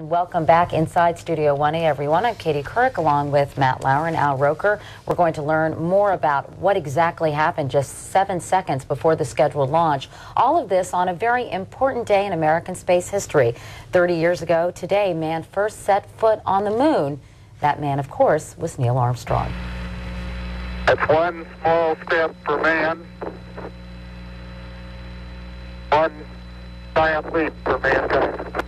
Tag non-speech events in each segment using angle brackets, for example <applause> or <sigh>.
Welcome back inside Studio 1A, everyone. I'm Katie Couric along with Matt Lauer and Al Roker. We're going to learn more about what exactly happened just seven seconds before the scheduled launch. All of this on a very important day in American space history. 30 years ago today, man first set foot on the moon. That man, of course, was Neil Armstrong. It's one small step for man, one giant leap for mankind.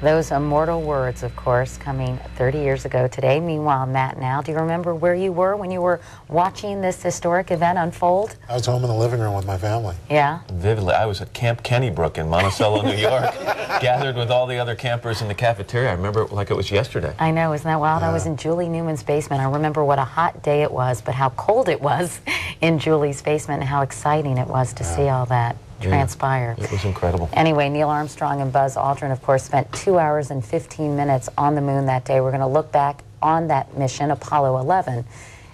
Those immortal words, of course, coming 30 years ago today. Meanwhile, Matt, now, do you remember where you were when you were watching this historic event unfold? I was home in the living room with my family. Yeah? Vividly. I was at Camp Kennybrook in Monticello, New York, <laughs> gathered with all the other campers in the cafeteria. I remember it like it was yesterday. I know, isn't that wild? Yeah. I was in Julie Newman's basement. I remember what a hot day it was, but how cold it was <laughs> in Julie's basement and how exciting it was to yeah. see all that transpire. It was incredible. Anyway, Neil Armstrong and Buzz Aldrin, of course, spent two hours and 15 minutes on the moon that day. We're going to look back on that mission, Apollo 11,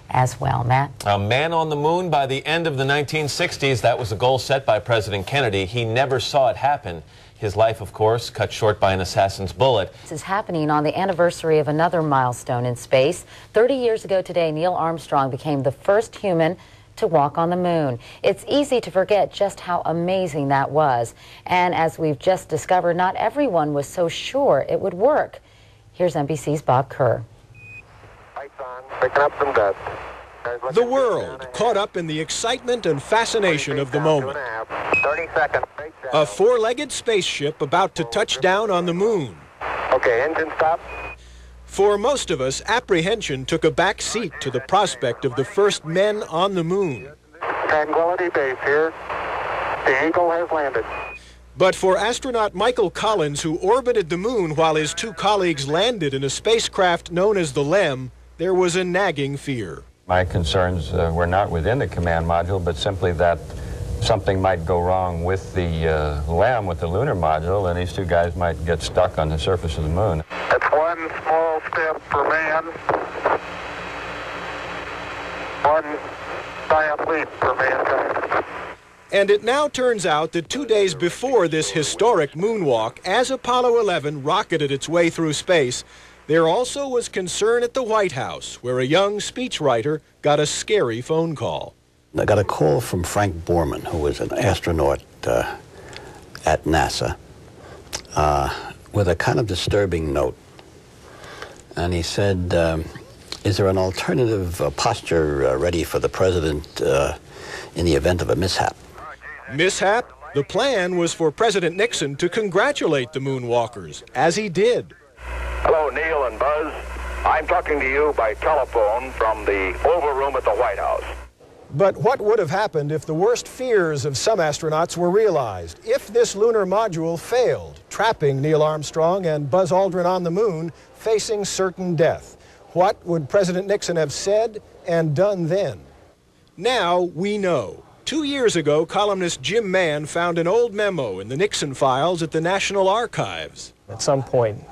as well. Matt? A man on the moon by the end of the 1960s. That was a goal set by President Kennedy. He never saw it happen. His life, of course, cut short by an assassin's bullet. This is happening on the anniversary of another milestone in space. 30 years ago today, Neil Armstrong became the first human to walk on the moon. It's easy to forget just how amazing that was. And as we've just discovered, not everyone was so sure it would work. Here's NBC's Bob Kur. The world caught up in the excitement and fascination of the moment. A four-legged spaceship about to touch down on the moon. Okay, engine stop. For most of us, apprehension took a back seat to the prospect of the first men on the moon. Tranquility Base here. The Eagle has landed. But for astronaut Michael Collins, who orbited the moon while his two colleagues landed in a spacecraft known as the LEM, there was a nagging fear. My concerns uh, were not within the command module, but simply that something might go wrong with the uh, LEM, with the lunar module, and these two guys might get stuck on the surface of the moon. That's one small step for man, one giant leap for mankind. And it now turns out that two days before this historic moonwalk, as Apollo 11 rocketed its way through space, there also was concern at the White House, where a young speechwriter got a scary phone call. I got a call from Frank Borman, who was an astronaut uh, at NASA, uh, with a kind of disturbing note. And he said, um, Is there an alternative uh, posture uh, ready for the president uh, in the event of a mishap? Mishap? The plan was for President Nixon to congratulate the moonwalkers, as he did. Hello, Neil and Buzz. I'm talking to you by telephone from the Oval Room at the White House. But what would have happened if the worst fears of some astronauts were realized? If this lunar module failed, trapping Neil Armstrong and Buzz Aldrin on the moon, facing certain death, what would President Nixon have said and done then? Now we know. Two years ago, columnist Jim Mann found an old memo in the Nixon files at the National Archives. At some point,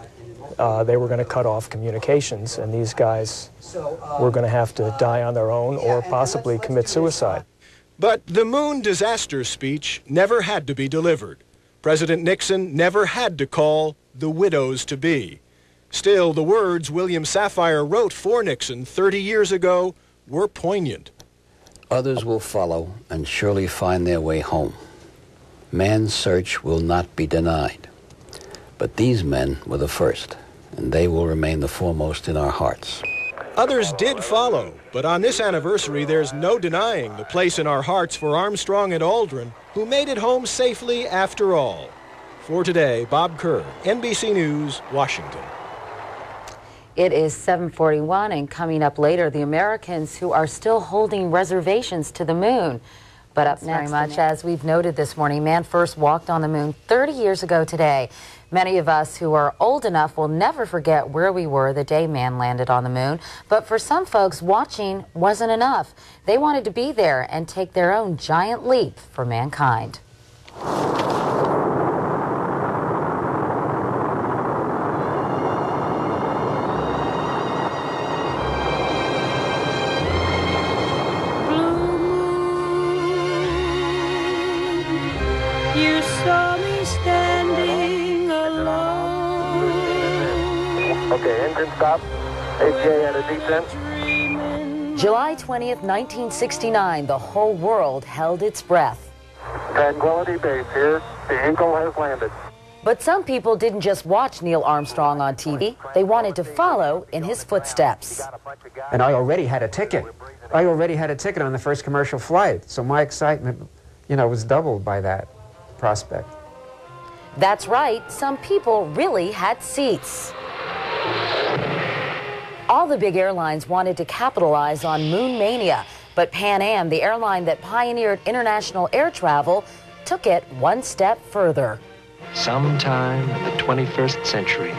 uh, they were going to cut off communications, and these guys were going to have to die on their own or possibly commit suicide. But the moon disaster speech never had to be delivered. President Nixon never had to call the widows to be. Still, the words William Safire wrote for Nixon 30 years ago were poignant. Others will follow and surely find their way home. Man's search will not be denied. But these men were the first, and they will remain the foremost in our hearts. Others did follow, but on this anniversary, there's no denying the place in our hearts for Armstrong and Aldrin, who made it home safely after all. For today, Bob Kur, NBC News, Washington. It is 741, and coming up later, the Americans who are still holding reservations to the moon. But up next, very much as we've noted this morning, man first walked on the moon 30 years ago today. Many of us who are old enough will never forget where we were the day man landed on the moon. But for some folks, watching wasn't enough. They wanted to be there and take their own giant leap for mankind. Saw me standing alone. Okay, engine stop. AJ at a descent. July 20th, 1969, the whole world held its breath. Tranquility Base here. The Eagle has landed. But some people didn't just watch Neil Armstrong on TV, they wanted to follow in his footsteps. And I already had a ticket. I already had a ticket on the first commercial flight, so my excitement, you know, was doubled by that prospect. That's right, some people really had seats. All the big airlines wanted to capitalize on moon mania, but Pan Am, the airline that pioneered international air travel, took it one step further. Sometime in the 21st century,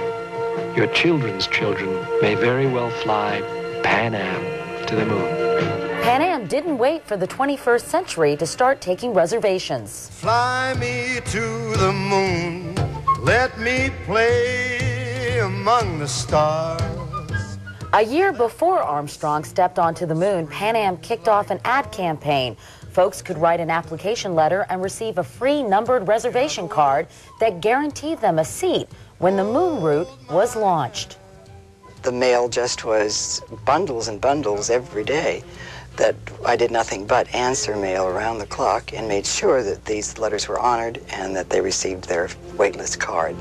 your children's children may very well fly Pan Am to the moon. Pan Am didn't wait for the 21st century to start taking reservations. Fly me to the moon, let me play among the stars. A year before Armstrong stepped onto the moon, Pan Am kicked off an ad campaign. Folks could write an application letter and receive a free numbered reservation card that guaranteed them a seat when the moon route was launched. The mail just was bundles and bundles every day that I did nothing but answer mail around the clock and made sure that these letters were honored and that they received their waitlist card.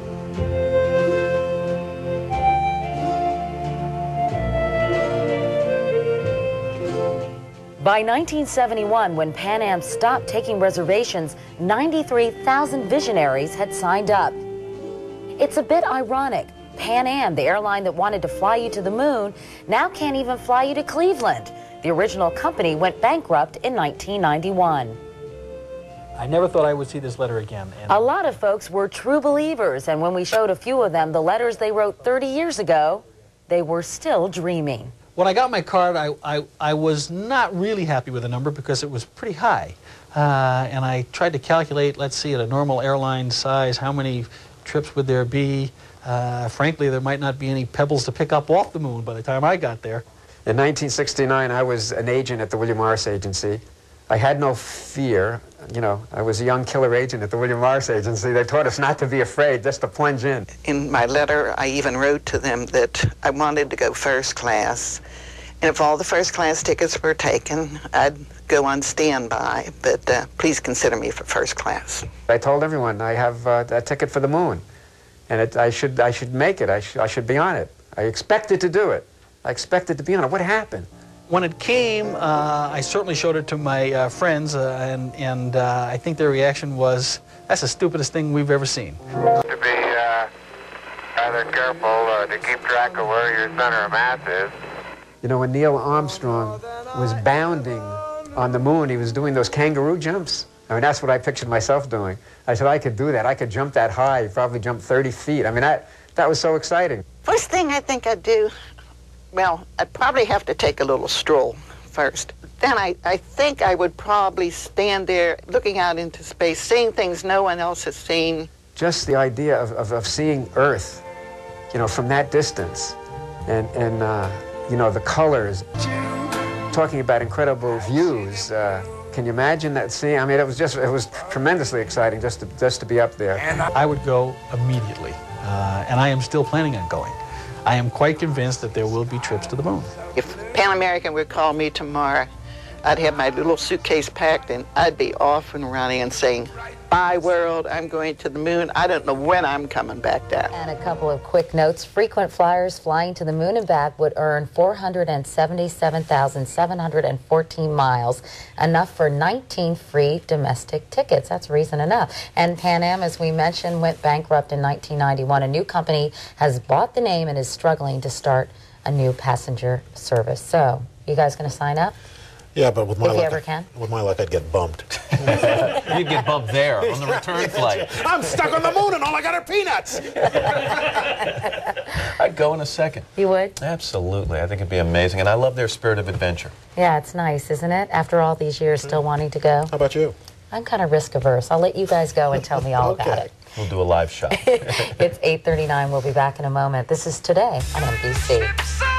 By 1971, when Pan Am stopped taking reservations, 93,000 visionaries had signed up. It's a bit ironic. Pan Am, the airline that wanted to fly you to the moon, now can't even fly you to Cleveland. The original company went bankrupt in 1991. I never thought I would see this letter again. And A lot of folks were true believers, and when we showed a few of them the letters they wrote 30 years ago, they were still dreaming. when I got my card, I, I, I was not really happy with the number because it was pretty high. Uh, and I tried to calculate, let's see, at a normal airline size, how many trips would there be? Uh, frankly, there might not be any pebbles to pick up off the moon by the time I got there. In 1969, I was an agent at the William Morris Agency. I had no fear. You know, I was a young killer agent at the William Morris Agency. They taught us not to be afraid, just to plunge in. In my letter, I even wrote to them that I wanted to go first class. And if all the first class tickets were taken, I'd go on standby. But uh, please consider me for first class. I told everyone I have uh, a ticket for the moon, and it, I should I should make it. I, sh- I should be on it. I expected to do it. I expected to be on it. What happened? When it came, uh, I certainly showed it to my uh, friends, uh, and, and uh, I think their reaction was, that's the stupidest thing we've ever seen. To be uh, rather careful uh, to keep track of where your center of mass is. You know, when Neil Armstrong was bounding on the moon, he was doing those kangaroo jumps. I mean, that's what I pictured myself doing. I said, I could do that. I could jump that high, probably jump 30 feet. I mean, that, that was so exciting. First thing I think I'd do, well, I'd probably have to take a little stroll first. Then I, I think I would probably stand there looking out into space, seeing things no one else has seen. Just the idea of, of, of seeing Earth, you know, from that distance, and, and uh, you know, the colors, talking about incredible views. Uh, can you imagine that scene? I mean, it was just, it was tremendously exciting just to, just to be up there. And I would go immediately, uh, and I am still planning on going. I am quite convinced that there will be trips to the moon. If Pan American would call me tomorrow, I'd have my little suitcase packed and I'd be off and running and saying, Bye, world, I'm going to the moon. I don't know when I'm coming back down. And a couple of quick notes. Frequent flyers flying to the moon and back would earn 477,714 miles, enough for 19 free domestic tickets. That's reason enough. And Pan Am, as we mentioned, went bankrupt in 1991. A new company has bought the name and is struggling to start a new passenger service. So, you guys going to sign up? Yeah, but with my If luck, ever can. with my luck, I'd get bumped. <laughs> You'd get bumped there on the return <laughs> flight. I'm stuck on the moon and all I got are peanuts. <laughs> I'd go in a second. You would? Absolutely. I think it'd be amazing. And I love their spirit of adventure. Yeah, it's nice, isn't it? After all these years, still wanting to go. How about you? I'm kind of risk averse. I'll let you guys go and tell me all about it. We'll do a live shot. It's 8:39. We'll be back in a moment. This is today on NBC.